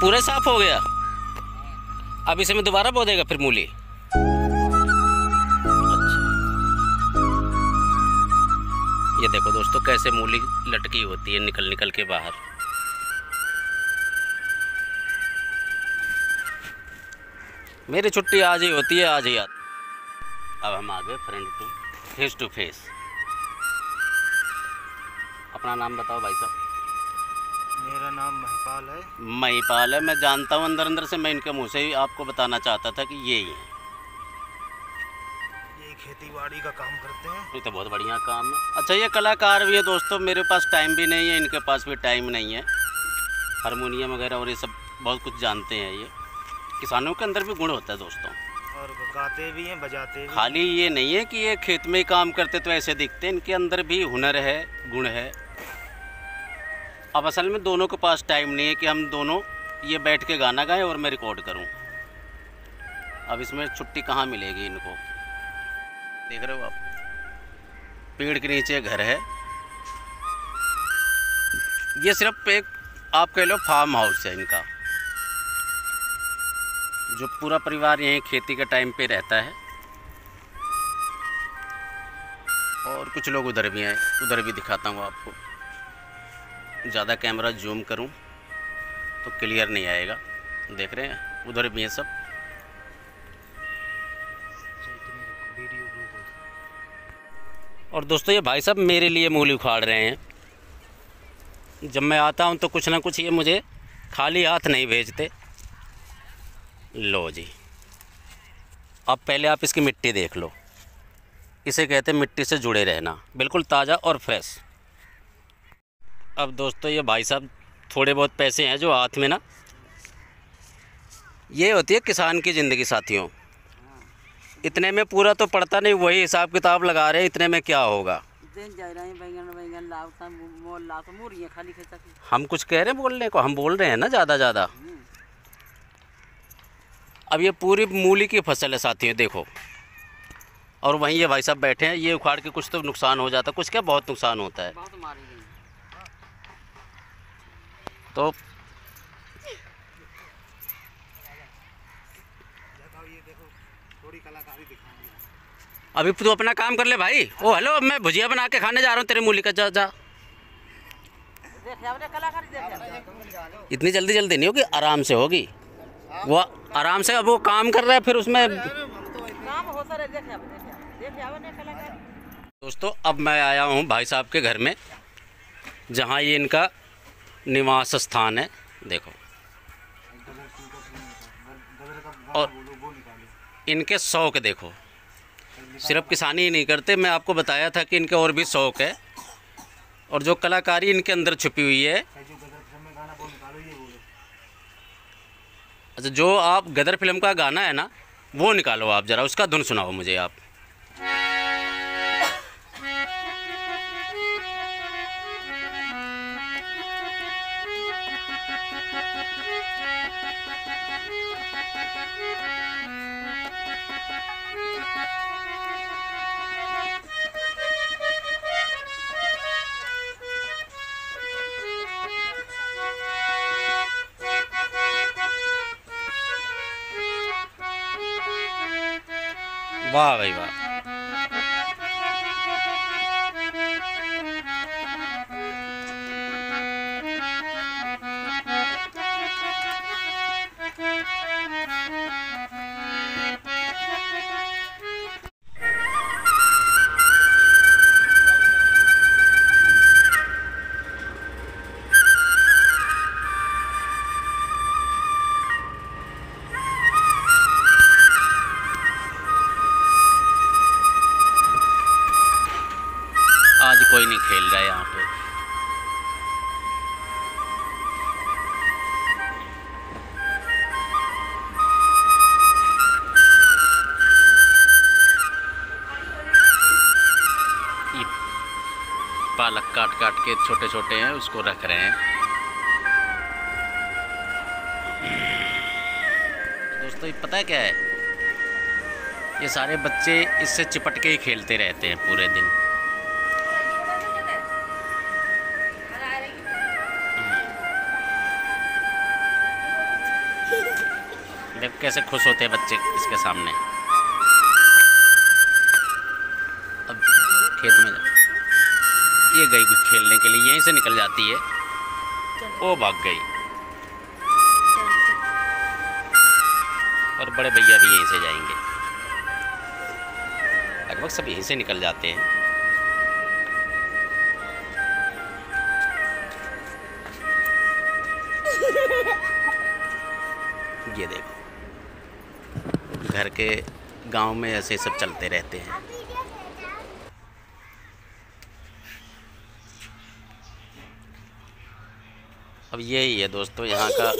पूरा साफ़ हो गया। अब इसे में दोबारा बो देगा फिर मूली। अच्छा। ये देखो दोस्तों, कैसे मूली लटकी होती है निकल निकल के बाहर। मेरी छुट्टी आज ही होती है, आज ही आती अब हम आ गए friend to face to face अपना नाम बताओ भाई साहब। मेरा नाम महिपाल है। महिपाल है मैं जानता हूँ अंदर अंदर से मैं इनके मुँह से ही आपको बताना चाहता था कि ये ही है। ये खेती बाड़ी का काम करते हैं। ये तो बहुत बढ़िया काम है। अच्छा ये कलाकार भी है दोस्तों मेरे पास टाइम भी नहीं है इनके पास भी टाइम नहीं है। हारमोनियम वगैरह और ये सब बहुत कुछ जानते हैं ये। किसानों के अंदर भी गुण होता है दोस्तों। और गाते भी हैं बजाते भी खाली ये नहीं है कि ये खेत में ही काम करते तो ऐसे दिखते हैं इनके अंदर भी हुनर है गुण है। अब असल में दोनों के पास टाइम नहीं है कि हम दोनों ये बैठ के गाना गाएँ और मैं रिकॉर्ड करूँ। अब इसमें छुट्टी कहाँ मिलेगी इनको? देख रहे हो आप? पेड़ के नीचे घर है। ये सिर्फ़ एक, आप कह लो फार्म हाउस है इनका। जो पूरा परिवार यहीं खेती के टाइम पे रहता है। और कुछ लोग उधर भी हैं, उधर भी दिखाता हूँ आपको। ज़्यादा कैमरा जूम करूँ तो क्लियर नहीं आएगा। देख रहे हैं? उधर भी हैं सब। और दोस्तों, ये भाई साहब मेरे लिए मूली उखाड़ रहे हैं। जब मैं आता हूँ तो कुछ ना कुछ ये मुझे खाली हाथ नहीं भेजते। लो जी। अब पहले आप इसकी मिट्टी देख लो। इसे कहते हैं मिट्टी से जुड़े रहना। बिल्कुल ताज़ा और फ्रेश। अब दोस्तों ये भाई साहब थोड़े बहुत पैसे हैं जो हाथ में ना। ये होती है किसान की ज़िंदगी साथियों। इतने में पूरा तो पड़ता नहीं वही हिसाब किताब लगा रहे इतने में क्या होगा। हम कुछ कह रहे हैं बोलने को हम बोल रहे हैं ना ज़्यादा ज़्यादा। अब ये पूरी मूली की फ़सल है साथियों देखो। और वहीं ये भाई साहब बैठे हैं ये उखाड़ के कुछ तो नुकसान हो जाता है कुछ क्या बहुत नुकसान होता है। तो अभी तू अपना काम कर ले भाई। ओ, हेलो मैं भुजिया बना के खाने जा रहा हूँ, तेरे मूली का जा जा। इतनी जल्दी जल्दी नहीं होगी, आराम से होगी। वो आराम से अब वो काम कर रहा है, फिर उसमें दोस्तों, अब मैं आया हूँ भाई साहब के घर में, जहाँ ये इनका निवास स्थान है। देखो। और इनके शौक देखो। सिर्फ़ किसानी ही नहीं करते। मैं आपको बताया था कि इनके और भी शौक है। और जो कलाकारी इनके अंदर छुपी हुई है अच्छा जो आप गदर फ़िल्म का गाना है ना, वो निकालो आप ज़रा, उसका धुन सुनाओ मुझे आप। वाह भाई वाह कोई नहीं खेल रहा है यहाँ पे। पालक काट काट के छोटे छोटे हैं, उसको रख रहे हैं। दोस्तों, ये पता है क्या है? ये सारे बच्चे इससे चिपट के ही खेलते रहते हैं पूरे दिन। देखो कैसे खुश होते हैं बच्चे इसके सामने। अब खेत में जा ये गई कुछ खेलने के लिए, यहीं से निकल जाती है। वो भाग गई। और बड़े भैया भी यहीं से जाएँगे। लगभग सब यहीं से निकल जाते हैं। ये देखो। घर के गाँव में ऐसे सब चलते रहते हैं। अब यही है दोस्तों, यहाँ का